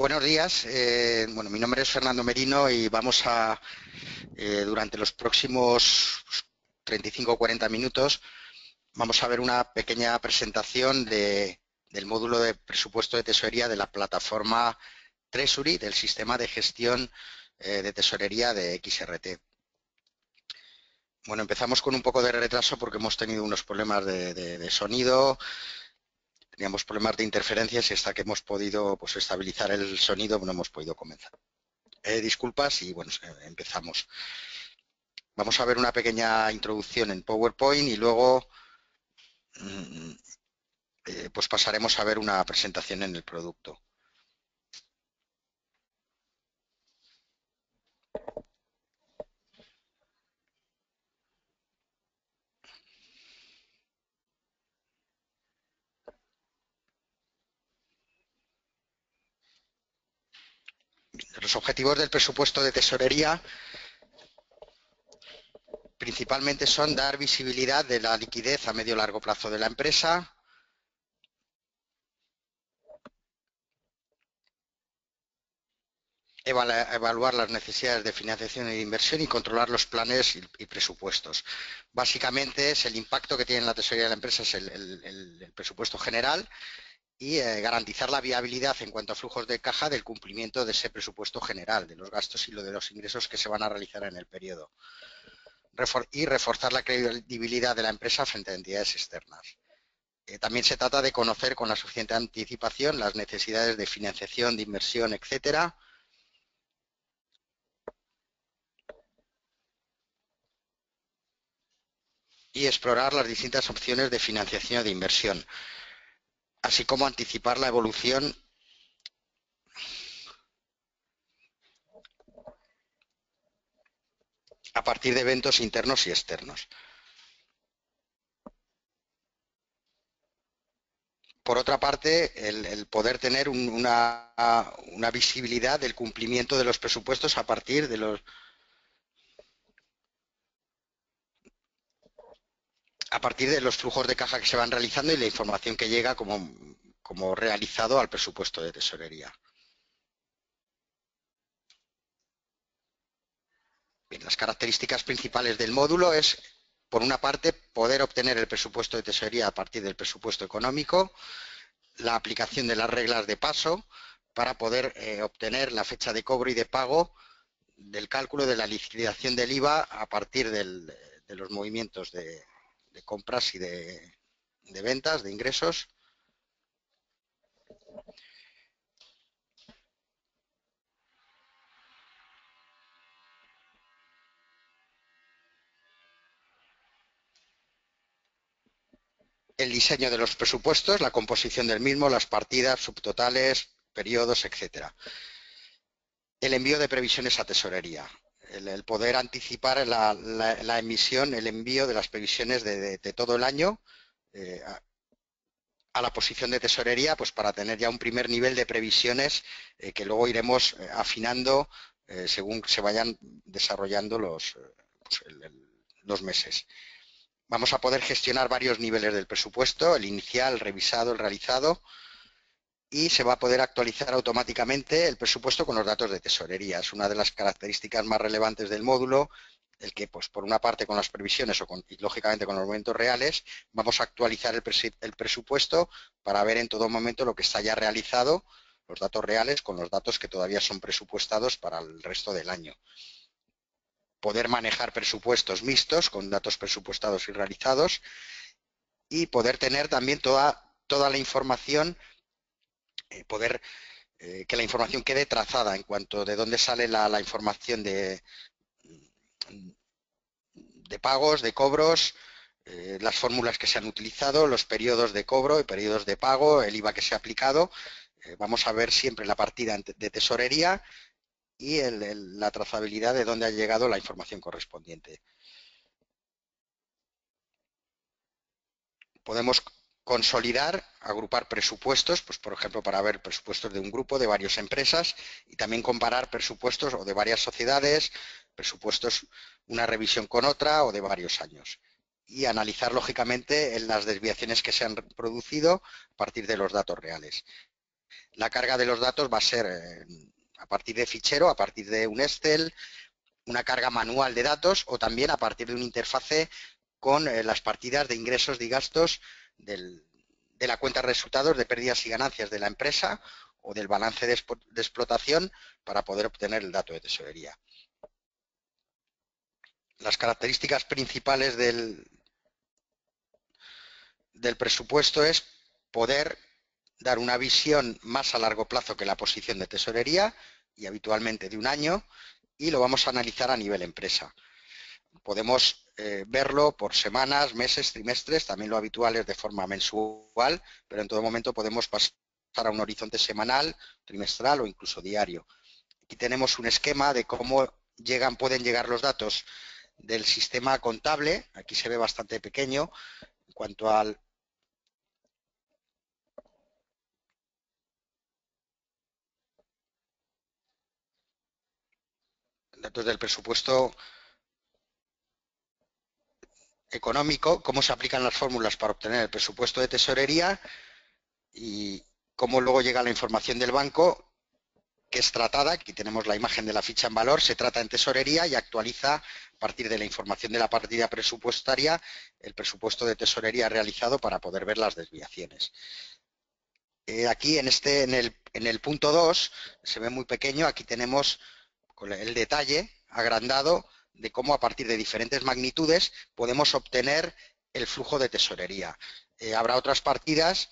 Buenos días. Eh, bueno, mi nombre es Fernando Merino y vamos a, eh, durante los próximos 35 o 40 minutos, vamos a ver una pequeña presentación de, del módulo de presupuesto de tesorería de la plataforma Treasury, del sistema de gestión eh, de tesorería de XRT. Bueno, empezamos con un poco de retraso porque hemos tenido unos problemas de sonido, teníamos problemas de interferencias y hasta que hemos podido pues, estabilizar el sonido no hemos podido comenzar. Eh, disculpas y bueno, empezamos. Vamos a ver una pequeña introducción en PowerPoint y luego mm, eh, pues pasaremos a ver una presentación en el producto. Los objetivos del presupuesto de tesorería principalmente son dar visibilidad de la liquidez a medio y largo plazo de la empresa, evaluar las necesidades de financiación e inversión y controlar los planes y, presupuestos. Básicamente es el impacto que tiene en la tesorería de la empresa, es el presupuesto general y eh, garantizar la viabilidad en cuanto a flujos de caja del cumplimiento de ese presupuesto general, de los gastos y lo de los ingresos que se van a realizar en el periodo. y reforzar la credibilidad de la empresa frente a entidades externas. Eh, también se trata de conocer con la suficiente anticipación las necesidades de financiación, de inversión, etcétera, y explorar las distintas opciones de financiación de inversión así como anticipar la evolución a partir de eventos internos y externos. Por otra parte, el, poder tener una, visibilidad del cumplimiento de los presupuestos a partir de los, a partir de los flujos de caja que se van realizando y la información que llega como, como realizado al presupuesto de tesorería. las características principales del módulo es, por una parte, poder obtener el presupuesto de tesorería a partir del presupuesto económico, la aplicación de las reglas de paso para poder eh, obtener la fecha de cobro y de pago del cálculo de la liquidación del IVA a partir de los movimientos de, de compras y de, ventas, de ingresos. el diseño de los presupuestos, la composición del mismo, las partidas, subtotales, periodos, etcétera. El envío de previsiones a tesorería el, poder anticipar la, emisión, el envío de las previsiones de, todo el año eh, a, la posición de tesorería, pues para tener ya un primer nivel de previsiones eh, que luego iremos eh, afinando según se vayan desarrollando los, pues, los meses. Vamos a poder gestionar varios niveles del presupuesto, el inicial, el revisado, el realizado, y se va a poder actualizar automáticamente el presupuesto con los datos de tesorería. Es una de las características más relevantes del módulo, el que, pues, por una parte, con las previsiones o y, lógicamente, con los momentos reales, vamos a actualizar el, el presupuesto para ver en todo momento lo que está ya realizado, los datos reales, con los datos que todavía son presupuestados para el resto del año. Poder manejar presupuestos mixtos con datos presupuestados y realizados y poder tener también toda, toda la información eh, poder eh, que la información quede trazada en cuanto de dónde sale la, información de, de pagos, de cobros, eh, las fórmulas que se han utilizado, los periodos de cobro y periodos de pago, el IVA que se ha aplicado. vamos a ver siempre la partida de tesorería y la trazabilidad de dónde ha llegado la información correspondiente. Podemos consolidar, agrupar presupuestos, pues por ejemplo para ver presupuestos de un grupo, de varias empresas y también comparar presupuestos o de varias sociedades, presupuestos una revisión con otra o de varios años y analizar lógicamente en las desviaciones que se han producido a partir de los datos reales. La carga de los datos va a ser eh, a partir de fichero, a partir de un Excel, una carga manual de datos o también a partir de una interfase con eh, las partidas de ingresos y gastos de la cuenta de resultados de pérdidas y ganancias de la empresa o del balance de, explotación para poder obtener el dato de tesorería. Las características principales del, del presupuesto es poder dar una visión más a largo plazo que la posición de tesorería y habitualmente de un año y lo vamos a analizar a nivel empresa. Podemos eh, verlo por semanas, meses, trimestres, también lo habitual es de forma mensual, pero en todo momento podemos pasar a un horizonte semanal, trimestral o incluso diario. Aquí tenemos un esquema de cómo llegan, pueden llegar los datos del sistema contable, aquí se ve bastante pequeño, en cuanto al datos del presupuesto económico, cómo se aplican las fórmulas para obtener el presupuesto de tesorería y cómo luego llega la información del banco que es tratada, aquí tenemos la imagen de la ficha en valor, se trata en tesorería y actualiza a partir de la información de la partida presupuestaria el presupuesto de tesorería realizado para poder ver las desviaciones. Eh, aquí en, este, en, el, en el punto 2 se ve muy pequeño, aquí tenemos el detalle agrandado de cómo a partir de diferentes magnitudes podemos obtener el flujo de tesorería. Eh, habrá otras partidas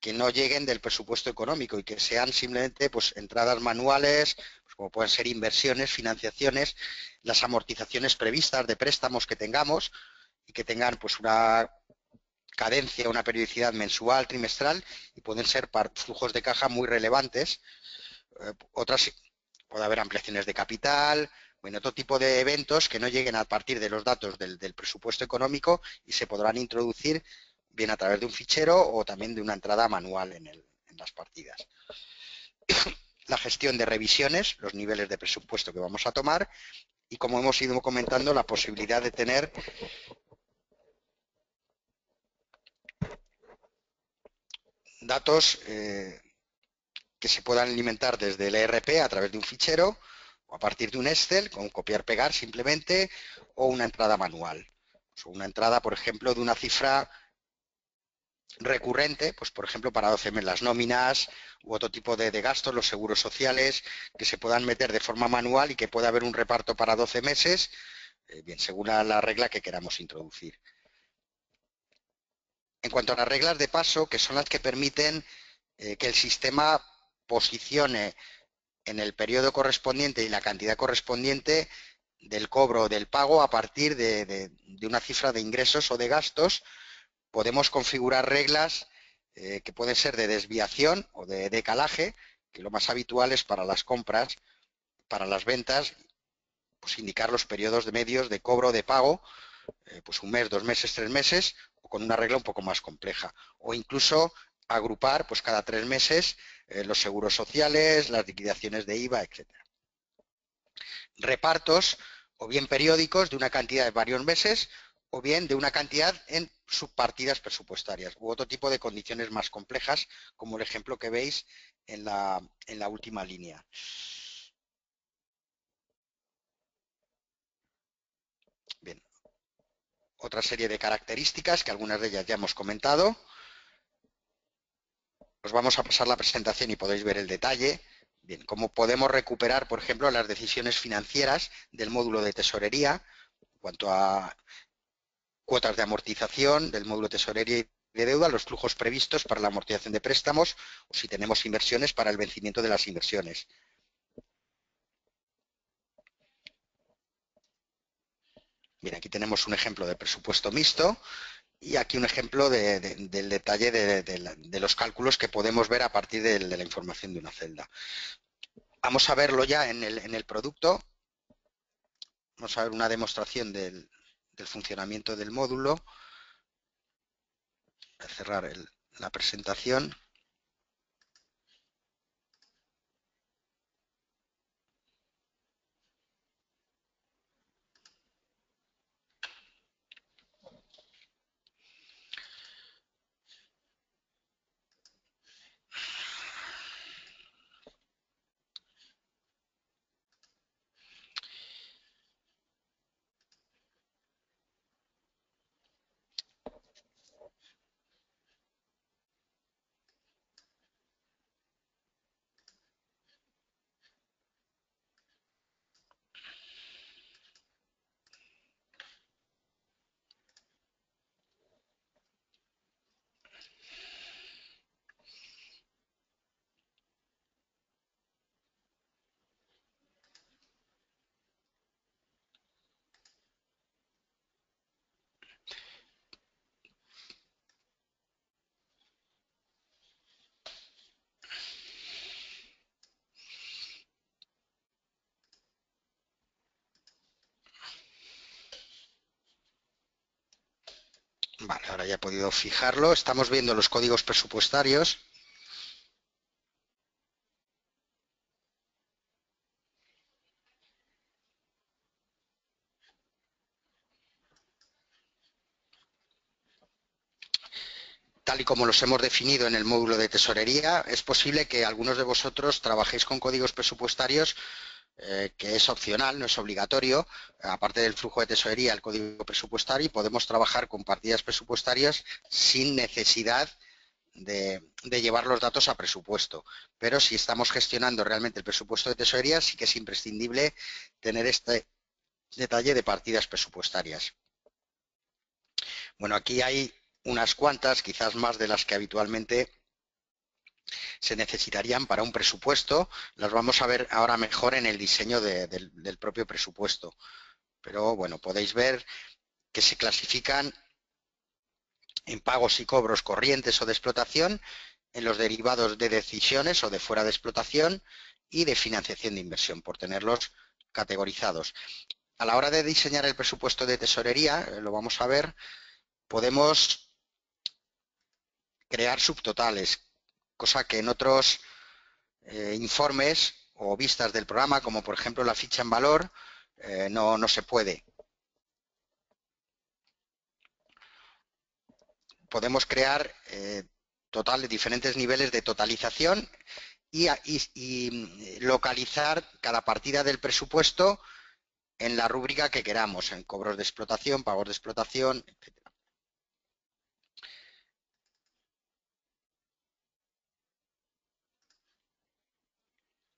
que no lleguen del presupuesto económico y que sean simplemente pues, entradas manuales, pues, como pueden ser inversiones, financiaciones, las amortizaciones previstas de préstamos que tengamos y que tengan pues, una cadencia, una periodicidad mensual, trimestral y pueden ser flujos de caja muy relevantes. Eh, otras puede haber ampliaciones de capital, bueno, otro tipo de eventos que no lleguen a partir de los datos del, presupuesto económico y se podrán introducir bien a través de un fichero o también de una entrada manual en, en las partidas. La gestión de revisiones, los niveles de presupuesto que vamos a tomar y como hemos ido comentando, la posibilidad de tener datos eh, que se puedan alimentar desde el ERP a través de un fichero a partir de un Excel con copiar-pegar simplemente o una entrada manual. O una entrada, por ejemplo, de una cifra recurrente, pues por ejemplo para 12 meses las nóminas u otro tipo de, gastos, los seguros sociales, que se puedan meter de forma manual y que pueda haber un reparto para 12 meses, eh, bien, según la, regla que queramos introducir. En cuanto a las reglas de paso, que son las que permiten eh, que el sistema posicione en el periodo correspondiente y la cantidad correspondiente del cobro del pago a partir de, una cifra de ingresos o de gastos. Podemos configurar reglas eh, que pueden ser de desviación o de decalaje, que lo más habitual es para las compras, para las ventas, pues indicar los periodos de medios de cobro de pago, eh, pues un mes, dos meses, tres meses, o con una regla un poco más compleja. O incluso agrupar pues cada tres meses eh, los seguros sociales, las liquidaciones de IVA, etc. Repartos o bien periódicos de una cantidad de varios meses o bien de una cantidad en subpartidas presupuestarias u otro tipo de condiciones más complejas, como el ejemplo que veis en la, en la última línea. Bien, otra serie de características que algunas de ellas ya hemos comentado. Os vamos a pasar la presentación y podéis ver el detalle. Bien, cómo podemos recuperar, por ejemplo, las decisiones financieras del módulo de tesorería en cuanto a cuotas de amortización del módulo de tesorería y de deuda, los flujos previstos para la amortización de préstamos o si tenemos inversiones para el vencimiento de las inversiones. Bien, aquí tenemos un ejemplo de presupuesto mixto y aquí un ejemplo del detalle de, los cálculos que podemos ver a partir de, la información de una celda. Vamos a verlo ya en el, producto. Vamos a ver una demostración del, funcionamiento del módulo. Voy a cerrar la presentación. Haya podido fijarlo. Estamos viendo los códigos presupuestarios. tal y como los hemos definido en el módulo de tesorería, es posible que algunos de vosotros trabajéis con códigos presupuestarios eh, que es opcional, no es obligatorio, aparte del flujo de tesorería, el código presupuestario, y podemos trabajar con partidas presupuestarias sin necesidad de, llevar los datos a presupuesto. Pero si estamos gestionando realmente el presupuesto de tesorería, sí que es imprescindible tener este detalle de partidas presupuestarias. Bueno, aquí hay unas cuantas, quizás más de las que habitualmente se necesitarían para un presupuesto. Las vamos a ver ahora mejor en el diseño del, propio presupuesto. Pero bueno, podéis ver que se clasifican en pagos y cobros corrientes o de explotación, en los derivados de decisiones o de fuera de explotación y de financiación de inversión, por tenerlos categorizados. A la hora de diseñar el presupuesto de tesorería, eh, lo vamos a ver, podemos crear subtotales, cosa que en otros eh, informes o vistas del programa, como por ejemplo la ficha en valor, eh, no, se puede. Podemos crear eh, diferentes niveles de totalización y, y, localizar cada partida del presupuesto en la rúbrica que queramos, en cobros de explotación, pagos de explotación, etc.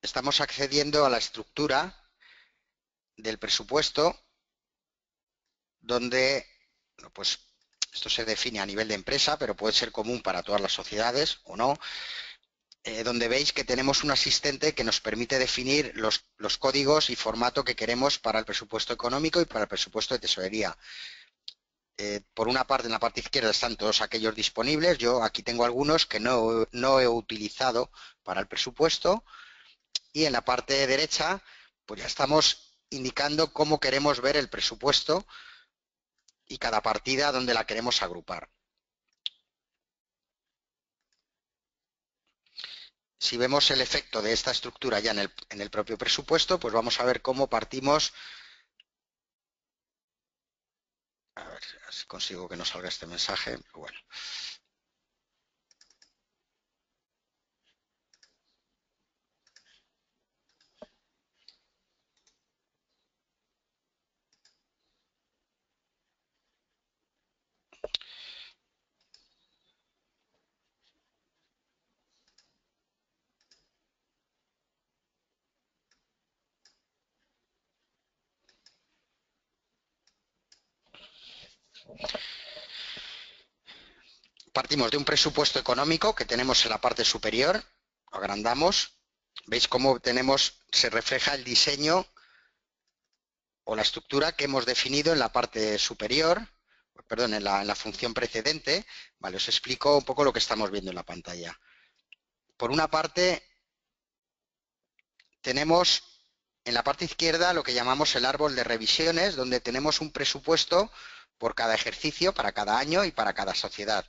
estamos accediendo a la estructura del presupuesto donde, pues esto se define a nivel de empresa, pero puede ser común para todas las sociedades o no, eh, donde veis que tenemos un asistente que nos permite definir los, los, códigos y formato que queremos para el presupuesto económico y para el presupuesto de tesorería. Eh, por una parte, en la parte izquierda están todos aquellos disponibles. Yo aquí tengo algunos que no, no he utilizado para el presupuesto y en la parte derecha pues ya estamos indicando cómo queremos ver el presupuesto y cada partida donde la queremos agrupar. Si vemos el efecto de esta estructura ya en el, propio presupuesto, pues vamos a ver cómo partimos. A ver si consigo que no salga este mensaje. Bueno. Partimos de un presupuesto económico que tenemos en la parte superior, agrandamos, veis cómo tenemos, se refleja el diseño o la estructura que hemos definido en la parte superior, perdón, en la, en la función precedente. Vale, os explico un poco lo que estamos viendo en la pantalla. Por una parte, tenemos en la parte izquierda lo que llamamos el árbol de revisiones, donde tenemos un presupuesto por cada ejercicio, para cada año y para cada sociedad.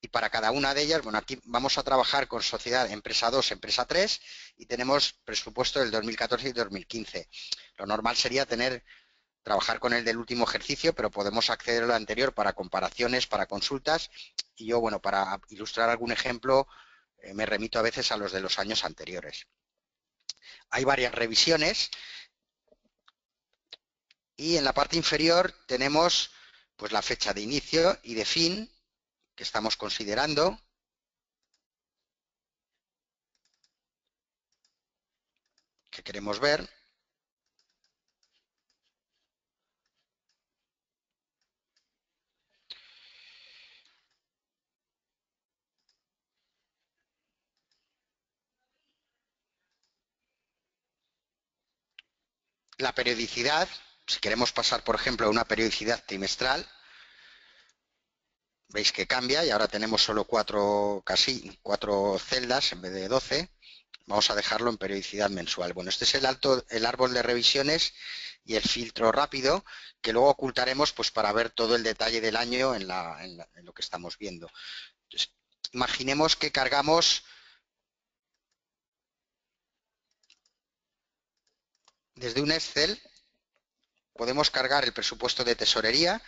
Y para cada una de ellas, bueno, aquí vamos a trabajar con sociedad empresa 2, empresa 3 y tenemos presupuesto del 2014 y 2015. Lo normal sería tener trabajar con el del último ejercicio, pero podemos acceder al anterior para comparaciones, para consultas. Y yo, bueno, para ilustrar algún ejemplo, eh, me remito a veces a los de los años anteriores. Hay varias revisiones y en la parte inferior tenemos pues la fecha de inicio y de fin que estamos considerando. que queremos ver. La periodicidad, si queremos pasar, por ejemplo, a una periodicidad trimestral, veis que cambia y ahora tenemos solo cuatro, casi cuatro celdas en vez de doce. vamos a dejarlo en periodicidad mensual. Bueno, este es el, alto, el árbol de revisiones y el filtro rápido que luego ocultaremos pues para ver todo el detalle del año en, lo que estamos viendo. imaginemos que cargamos desde un Excel podemos cargar el presupuesto de tesorería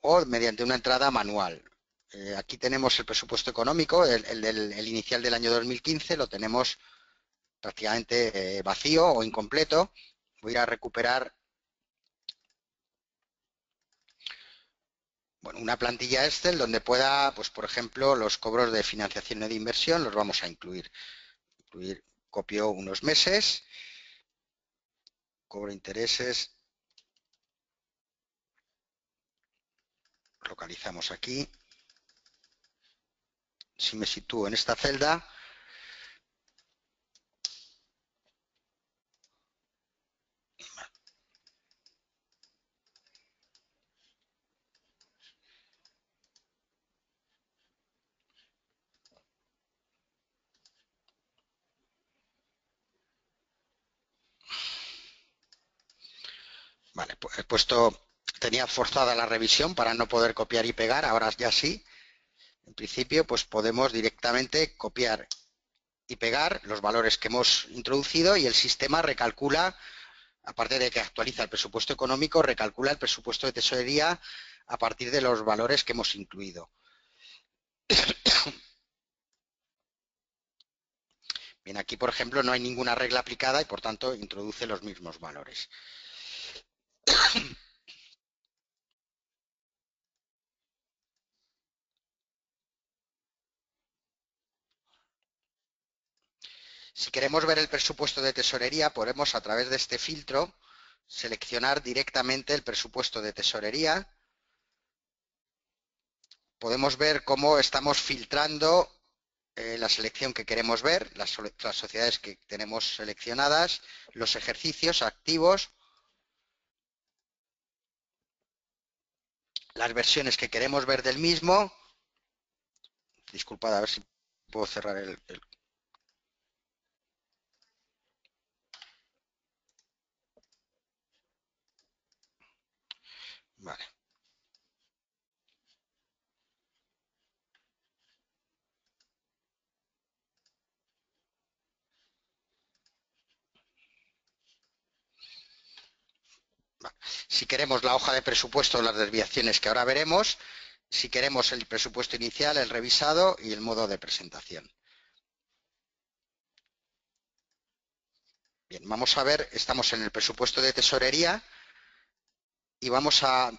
o mediante una entrada manual. Eh, aquí tenemos el presupuesto económico, el, inicial del año 2015, lo tenemos prácticamente eh, vacío o incompleto. Voy a recuperar bueno, una plantilla Excel donde pueda, pues por ejemplo, los cobros de financiación de inversión los vamos a incluir. incluir copio unos meses, cobro intereses, localizamos aquí. Si me sitúo en esta celda, Vale, pues he puesto tenía forzada la revisión para no poder copiar y pegar, ahora ya sí. En principio, pues podemos directamente copiar y pegar los valores que hemos introducido y el sistema recalcula, aparte de que actualiza el presupuesto económico, recalcula el presupuesto de tesorería a partir de los valores que hemos incluido. Bien, aquí, por ejemplo, no hay ninguna regla aplicada y, por tanto, introduce los mismos valores. Si queremos ver el presupuesto de tesorería, podemos a través de este filtro seleccionar directamente el presupuesto de tesorería. Podemos ver cómo estamos filtrando eh, la selección que queremos ver, las, sociedades que tenemos seleccionadas, los ejercicios activos, las versiones que queremos ver del mismo. Disculpad, a ver si puedo cerrar el, el Si queremos la hoja de presupuesto, las desviaciones que ahora veremos, si queremos el presupuesto inicial, el revisado y el modo de presentación. Bien, vamos a ver, estamos en el presupuesto de tesorería y vamos a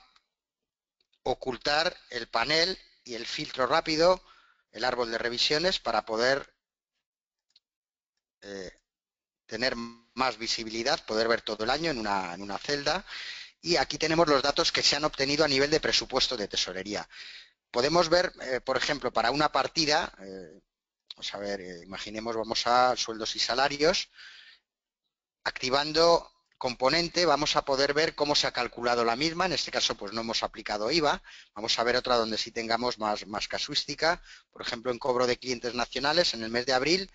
ocultar el panel y el filtro rápido, el árbol de revisiones, para poder eh, tener más visibilidad, poder ver todo el año en una, en una, celda. Y aquí tenemos los datos que se han obtenido a nivel de presupuesto de tesorería. Podemos ver, eh, por ejemplo, para una partida, eh, vamos a ver, imaginemos, vamos a sueldos y salarios, activando componente vamos a poder ver cómo se ha calculado la misma, en este caso pues no hemos aplicado IVA, vamos a ver otra donde sí tengamos más, más casuística, por ejemplo en cobro de clientes nacionales en el mes de abril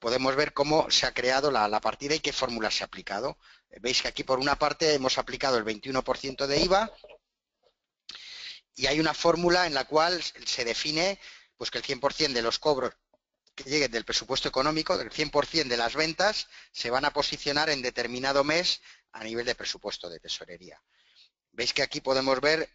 podemos ver cómo se ha creado la, partida y qué fórmula se ha aplicado. Veis que aquí por una parte hemos aplicado el 21% de IVA y hay una fórmula en la cual se define pues que el 100% de los cobros que lleguen del presupuesto económico, del 100% de las ventas, se van a posicionar en determinado mes a nivel de presupuesto de tesorería. Veis que aquí podemos ver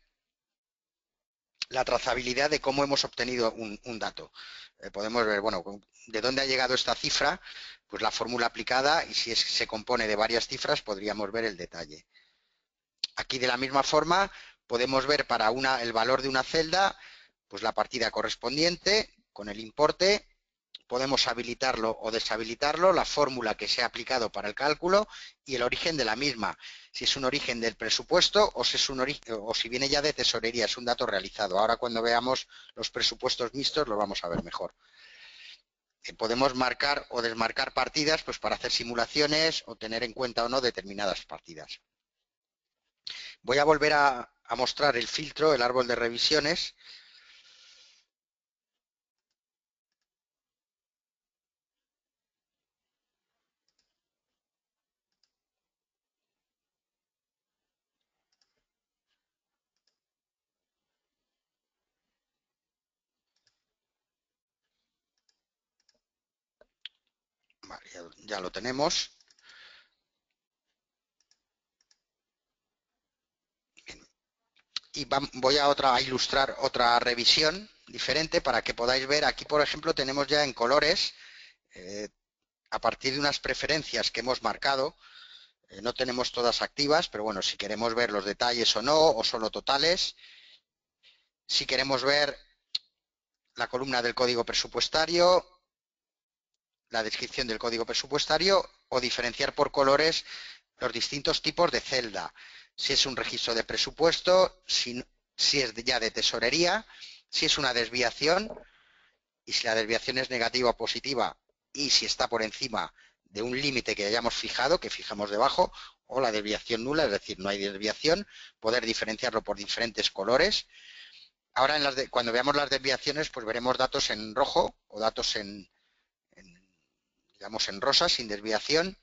la trazabilidad de cómo hemos obtenido un, dato. Eh, podemos ver, bueno, de dónde ha llegado esta cifra, pues la fórmula aplicada y si se compone de varias cifras podríamos ver el detalle. Aquí de la misma forma podemos ver para una, el valor de una celda, pues la partida correspondiente con el importe podemos habilitarlo o deshabilitarlo, la fórmula que se ha aplicado para el cálculo y el origen de la misma, si es un origen del presupuesto o si, viene ya de tesorería, es un dato realizado. Ahora cuando veamos los presupuestos mixtos lo vamos a ver mejor. Eh, podemos marcar o desmarcar partidas pues para hacer simulaciones o tener en cuenta o no determinadas partidas. Voy a volver a mostrar el filtro, el árbol de revisiones, ya lo tenemos. Y voy a, otra, a ilustrar otra revisión diferente para que podáis ver. Aquí, por ejemplo, tenemos ya en colores, eh, a partir de unas preferencias que hemos marcado, eh, no tenemos todas activas, pero bueno, si queremos ver los detalles o no, o solo totales, si queremos ver la columna del código presupuestario, la descripción del código presupuestario o diferenciar por colores los distintos tipos de celda. Si es un registro de presupuesto, si, es ya de tesorería, si es una desviación y si la desviación es negativa o positiva y si está por encima de un límite que hayamos fijado, que fijamos debajo, o la desviación nula, es decir, no hay desviación, poder diferenciarlo por diferentes colores Ahora, cuando veamos las desviaciones, pues veremos datos en rojo o datos en, digamos, en rosa, sin desviación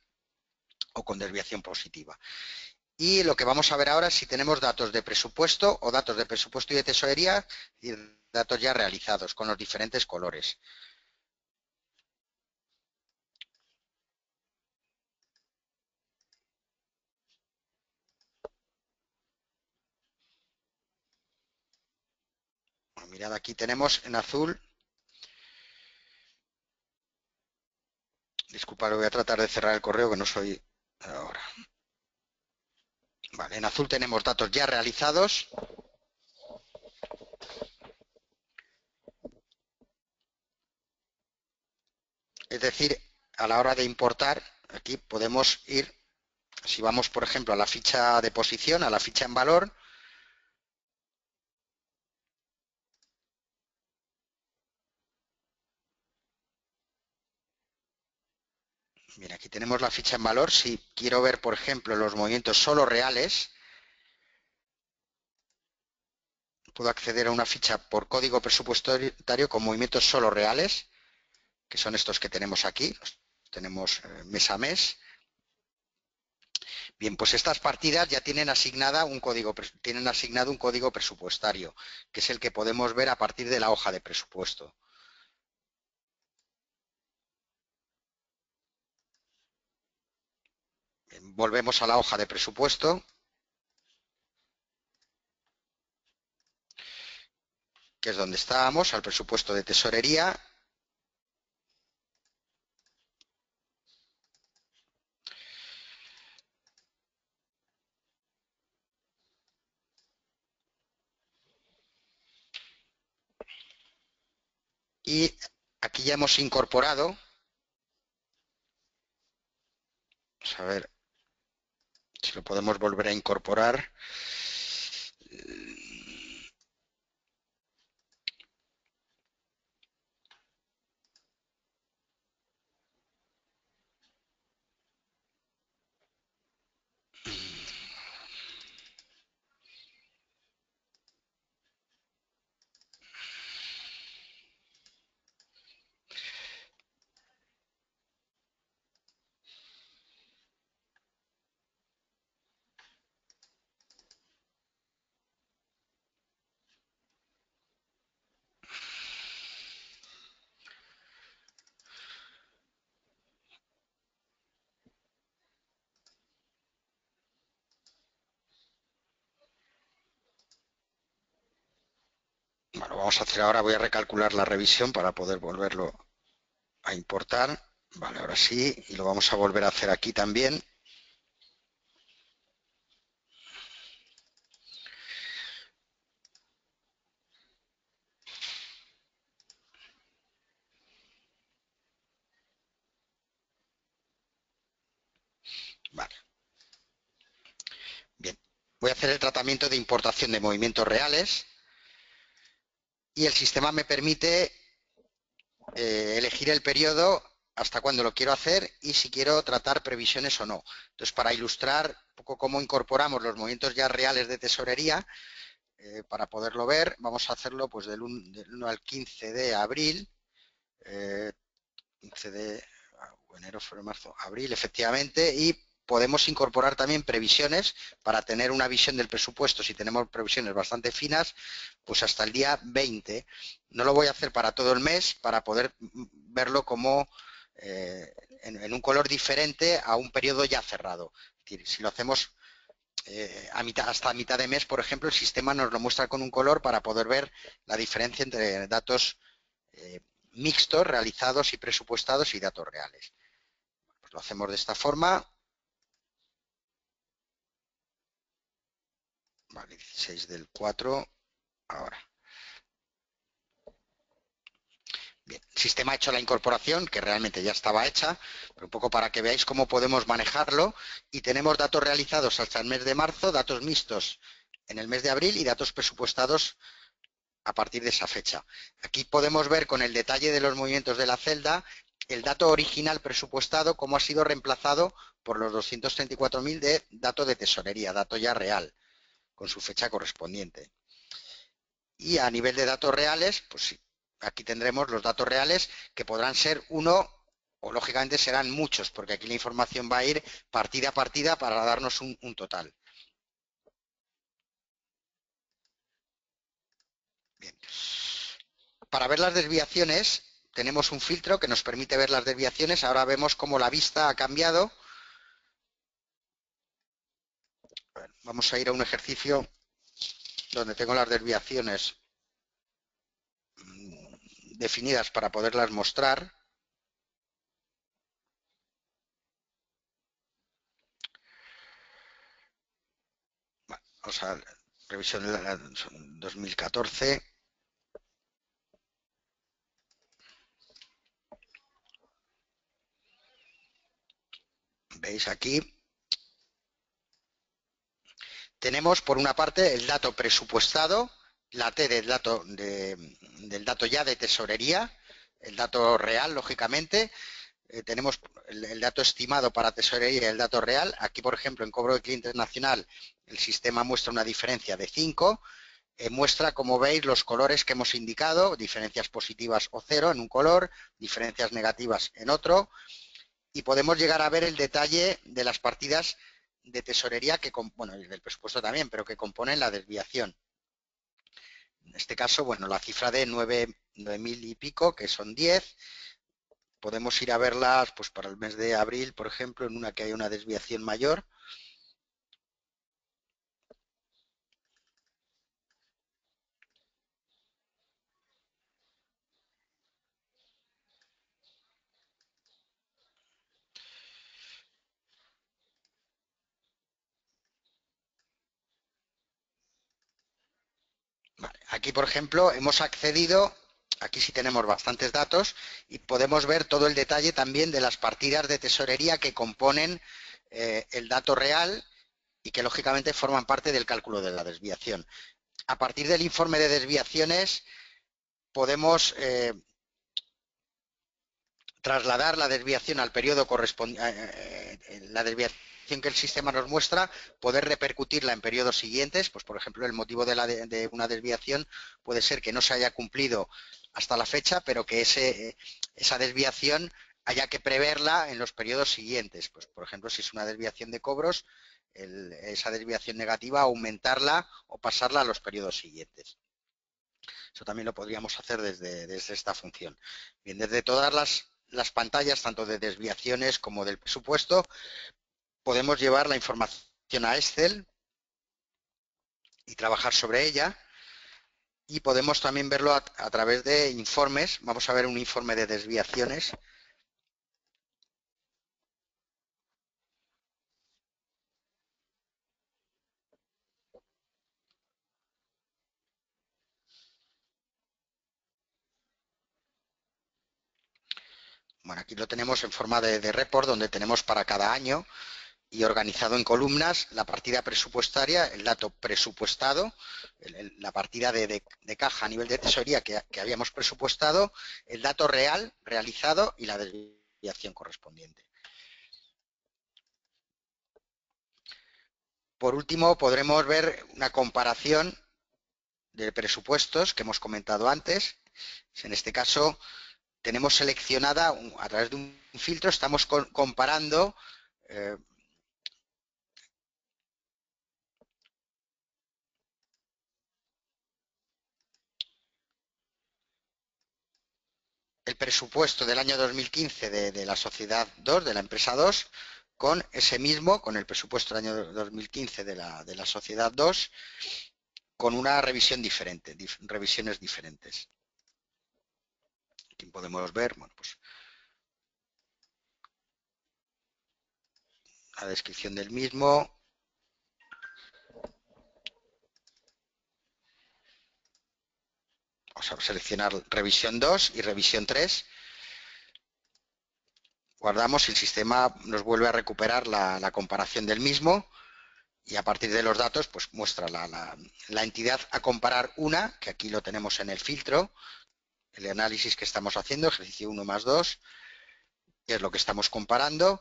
o con desviación positiva. Y lo que vamos a ver ahora es si tenemos datos de presupuesto o datos de presupuesto y de tesorería y datos ya realizados con los diferentes colores. mirad, aquí tenemos en azul. Disculpad, voy a tratar de cerrar el correo que no soy ahora. Vale, en azul tenemos datos ya realizados. Es decir, a la hora de importar, aquí podemos ir, si vamos, por ejemplo, a la ficha de posición, a la ficha en valor, Aquí tenemos la ficha en valor. Si quiero ver, por ejemplo, los movimientos solo reales, puedo acceder a una ficha por código presupuestario con movimientos solo reales, que son estos que tenemos aquí. tenemos eh, mes a mes. Bien, pues estas partidas ya tienen, asignada un código, tienen asignado un código presupuestario, que es el que podemos ver a partir de la hoja de presupuesto. Volvemos a la hoja de presupuesto. que es donde estábamos, al presupuesto de tesorería. Y aquí ya hemos incorporado, vamos a ver, si lo podemos volver a incorporar. Vamos a hacer ahora, voy a recalcular la revisión para poder volverlo a importar. Vale, ahora sí, y lo vamos a volver a hacer aquí también. Vale. Bien, voy a hacer el tratamiento de importación de movimientos reales y el sistema me permite eh, elegir el periodo hasta cuándo lo quiero hacer y si quiero tratar previsiones o no. Entonces, para ilustrar un poco cómo incorporamos los movimientos ya reales de tesorería, eh, para poderlo ver, vamos a hacerlo pues del 1, al 15 de abril, 15 eh, de ah, enero, febrero, marzo, abril, efectivamente, y podemos incorporar también previsiones para tener una visión del presupuesto, si tenemos previsiones bastante finas, pues hasta el día 20. No lo voy a hacer para todo el mes, para poder verlo como eh, en, un color diferente a un periodo ya cerrado. si lo hacemos eh, hasta mitad de mes, por ejemplo, el sistema nos lo muestra con un color para poder ver la diferencia entre datos eh, mixtos, realizados y presupuestados y datos reales. Pues lo hacemos de esta forma. Vale, 16 del 4, ahora. Bien, el sistema ha hecho la incorporación, que realmente ya estaba hecha, pero un poco para que veáis cómo podemos manejarlo. Y tenemos datos realizados hasta el mes de marzo, datos mixtos en el mes de abril y datos presupuestados a partir de esa fecha. Aquí podemos ver con el detalle de los movimientos de la celda el dato original presupuestado, cómo ha sido reemplazado por los 234.000 de dato de tesorería, dato ya real, con su fecha correspondiente. Y a nivel de datos reales, pues aquí tendremos los datos reales que podrán ser uno o lógicamente serán muchos, porque aquí la información va a ir partida a partida para darnos un, total. Para ver las desviaciones tenemos un filtro que nos permite ver las desviaciones. Ahora vemos cómo la vista ha cambiado. Vamos a ir a un ejercicio donde tengo las desviaciones definidas para poderlas mostrar. vamos a revisión de la 2014. Veis aquí. Tenemos por una parte el dato presupuestado, la T del dato, del dato ya de tesorería, el dato real, lógicamente. Eh, tenemos el, dato estimado para tesorería y el dato real. Aquí, por ejemplo, en cobro de clientes nacional, el sistema muestra una diferencia de 5. Eh, muestra, como veis, los colores que hemos indicado, diferencias positivas o cero en un color, diferencias negativas en otro. Y podemos llegar a ver el detalle de las partidas de tesorería, que bueno, del presupuesto también, pero que componen la desviación. En este caso, bueno, la cifra de 9.000 y pico, que son 10, podemos ir a verlas pues para el mes de abril, por ejemplo, en una que hay una desviación mayor. Aquí, por ejemplo, hemos accedido, aquí sí tenemos bastantes datos, y podemos ver todo el detalle también de las partidas de tesorería que componen eh, el dato real y que lógicamente forman parte del cálculo de la desviación. A partir del informe de desviaciones podemos eh, trasladar la desviación al periodo correspondiente, eh, que el sistema nos muestra, poder repercutirla en periodos siguientes, pues por ejemplo el motivo de, una desviación puede ser que no se haya cumplido hasta la fecha, pero que esa desviación haya que preverla en los periodos siguientes. Pues por ejemplo, si es una desviación de cobros, esa desviación negativa aumentarla o pasarla a los periodos siguientes. Eso también lo podríamos hacer desde, esta función. Bien, desde todas las pantallas, tanto de desviaciones como del presupuesto, podemos llevar la información a Excel y trabajar sobre ella. Y podemos también verlo a, través de informes. Vamos a ver un informe de desviaciones. Bueno, aquí lo tenemos en forma de, de report donde tenemos para cada año y organizado en columnas la partida presupuestaria, el dato presupuestado, la partida de, caja a nivel de tesorería que, habíamos presupuestado, el dato real realizado y la desviación correspondiente. Por último, podremos ver una comparación de presupuestos que hemos comentado antes. En este caso, tenemos seleccionada, a través de un filtro, estamos comparando eh, el presupuesto del año 2015 de, la sociedad 2, de la empresa 2, con ese mismo, con el presupuesto del año 2015 de la, de la sociedad 2, con una revisión diferente, revisiones diferentes. Aquí podemos ver, bueno, pues la descripción del mismo, vamos a seleccionar revisión 2 y revisión 3. Guardamos y el sistema nos vuelve a recuperar la, comparación del mismo y a partir de los datos pues muestra la, entidad a comparar una, que aquí lo tenemos en el filtro, el análisis que estamos haciendo, ejercicio 1 más 2, que es lo que estamos comparando.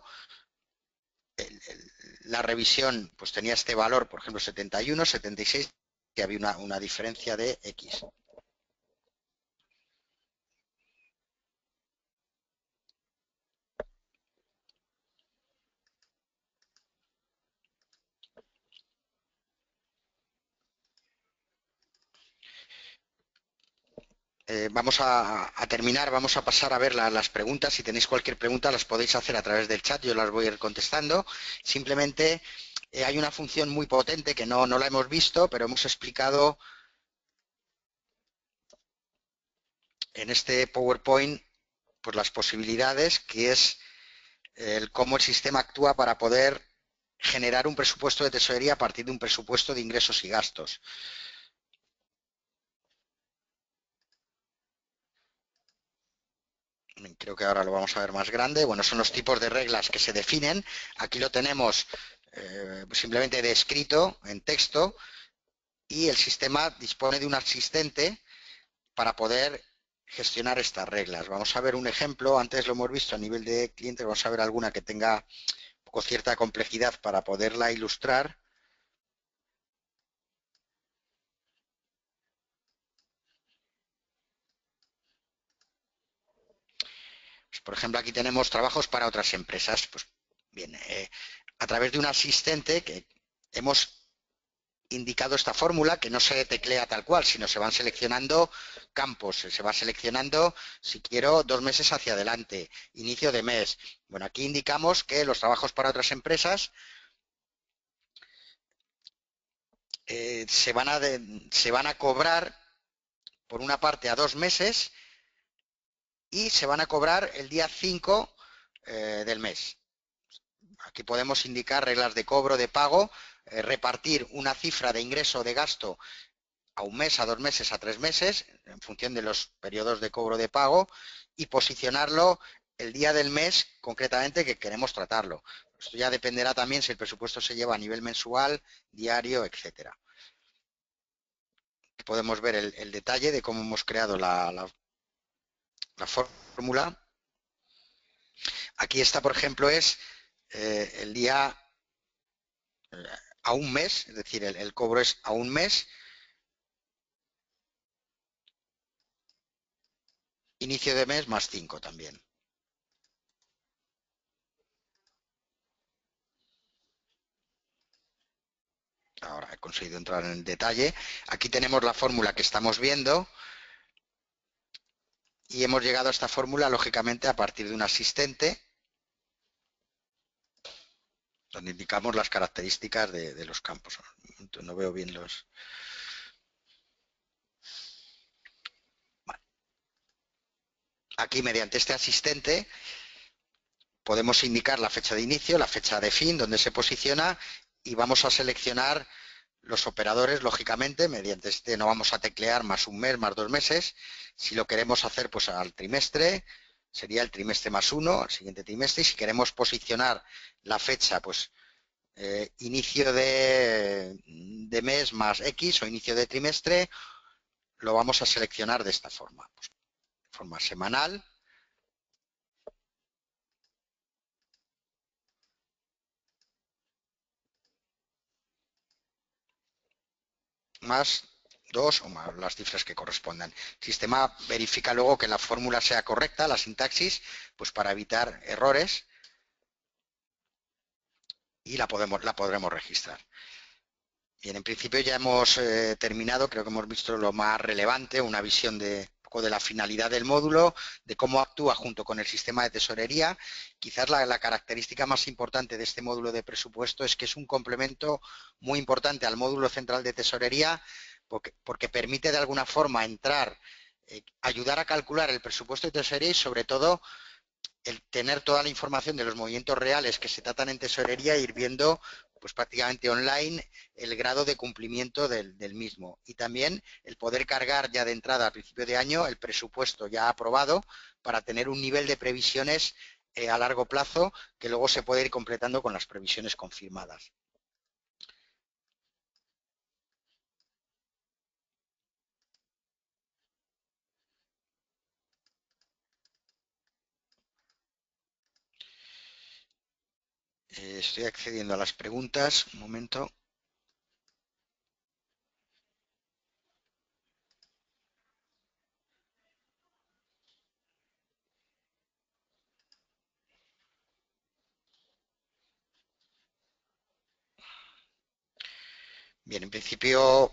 la revisión pues tenía este valor, por ejemplo 71, 76, que había una, una diferencia de X. Eh, vamos a, terminar, vamos a pasar a ver las preguntas. Si tenéis cualquier pregunta, las podéis hacer a través del chat, yo las voy a ir contestando. Simplemente eh, hay una función muy potente que no, no la hemos visto, pero hemos explicado en este PowerPoint pues las posibilidades que es el cómo el sistema actúa para poder generar un presupuesto de tesorería a partir de un presupuesto de ingresos y gastos. Creo que ahora lo vamos a ver más grande. Bueno, son los tipos de reglas que se definen. Aquí lo tenemos eh, simplemente descrito en texto y el sistema dispone de un asistente para poder gestionar estas reglas. Vamos a ver un ejemplo, antes lo hemos visto a nivel de cliente, vamos a ver alguna que tenga poco cierta complejidad para poderla ilustrar. Por ejemplo, aquí tenemos trabajos para otras empresas. Pues bien, eh, a través de un asistente que hemos indicado esta fórmula que no se teclea tal cual, sino se van seleccionando campos, se va seleccionando, si quiero, dos meses hacia adelante, inicio de mes. Bueno, aquí indicamos que los trabajos para otras empresas eh, se van a cobrar por una parte a dos meses y se van a cobrar el día 5 eh, del mes. Aquí podemos indicar reglas de cobro, de pago, eh, repartir una cifra de ingreso o de gasto a un mes, a dos meses, a tres meses, en función de los periodos de cobro de pago, y posicionarlo el día del mes concretamente que queremos tratarlo. Esto ya dependerá también si el presupuesto se lleva a nivel mensual, diario, etcétera. Podemos ver el, detalle de cómo hemos creado la, la fórmula. Aquí está, por ejemplo, es eh, el día eh, a un mes, es decir, el, cobro es a un mes. Inicio de mes más 5 también. Ahora he conseguido entrar en el detalle. Aquí tenemos la fórmula que estamos viendo y hemos llegado a esta fórmula, lógicamente, a partir de un asistente, donde indicamos las características de, los campos. No veo bien los... Aquí, mediante este asistente, podemos indicar la fecha de inicio, la fecha de fin, donde se posiciona, y vamos a seleccionar los operadores, lógicamente, mediante este no vamos a teclear más un mes, más dos meses. Si lo queremos hacer pues al trimestre, sería el trimestre más uno, al siguiente trimestre. Y si queremos posicionar la fecha, pues eh, inicio de, de, mes más X o inicio de trimestre, lo vamos a seleccionar de esta forma. Pues, de forma semanal, más dos o más las cifras que correspondan. El sistema verifica luego que la fórmula sea correcta, la sintaxis, pues para evitar errores y la, podemos, la podremos registrar. Bien, en principio ya hemos eh, terminado, creo que hemos visto lo más relevante, una visión de de la finalidad del módulo, de cómo actúa junto con el sistema de tesorería. Quizás la, característica más importante de este módulo de presupuesto es que es un complemento muy importante al módulo central de tesorería porque, permite de alguna forma entrar, eh, ayudar a calcular el presupuesto de tesorería y sobre todo el tener toda la información de los movimientos reales que se tratan en tesorería e ir viendo pues prácticamente online el grado de cumplimiento del, mismo y también el poder cargar ya de entrada a principio de año el presupuesto ya aprobado para tener un nivel de previsiones eh, a largo plazo que luego se puede ir completando con las previsiones confirmadas. Eh, estoy accediendo a las preguntas. Un momento. Bien, en principio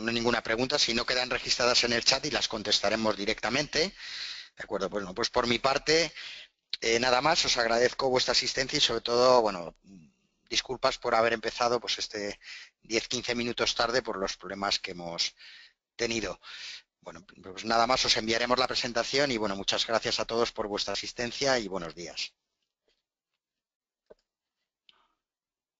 no hay ninguna pregunta. Si no quedan registradas en el chat y las contestaremos directamente. De acuerdo, bueno, pues por mi parte eh, nada más, os agradezco vuestra asistencia y sobre todo, bueno, disculpas por haber empezado pues este 10-15 minutos tarde por los problemas que hemos tenido. Bueno, pues nada más, os enviaremos la presentación y bueno, muchas gracias a todos por vuestra asistencia y buenos días.